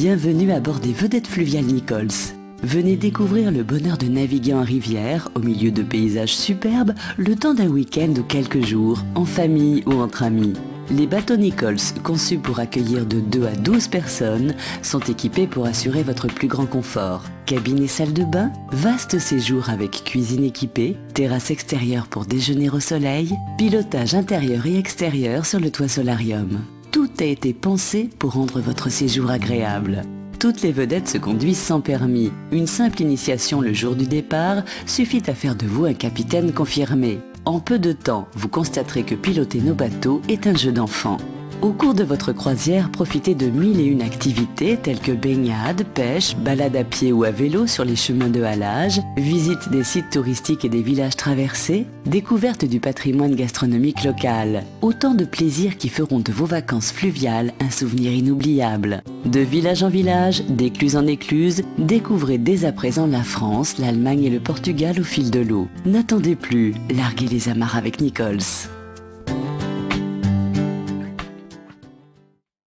Bienvenue à bord des vedettes fluviales Nichols. Venez découvrir le bonheur de naviguer en rivière, au milieu de paysages superbes, le temps d'un week-end ou quelques jours, en famille ou entre amis. Les bateaux Nichols, conçus pour accueillir de 2 à 12 personnes, sont équipés pour assurer votre plus grand confort. Cabine et salle de bain, vaste séjour avec cuisine équipée, terrasse extérieure pour déjeuner au soleil, pilotage intérieur et extérieur sur le toit solarium. Tout a été pensé pour rendre votre séjour agréable. Toutes les vedettes se conduisent sans permis. Une simple initiation le jour du départ suffit à faire de vous un capitaine confirmé. En peu de temps, vous constaterez que piloter nos bateaux est un jeu d'enfant. Au cours de votre croisière, profitez de mille et une activités telles que baignade, pêche, balade à pied ou à vélo sur les chemins de halage, visite des sites touristiques et des villages traversés, découverte du patrimoine gastronomique local. Autant de plaisirs qui feront de vos vacances fluviales un souvenir inoubliable. De village en village, d'écluse en écluse, découvrez dès à présent la France, l'Allemagne et le Portugal au fil de l'eau. N'attendez plus, larguez les amarres avec Nichols.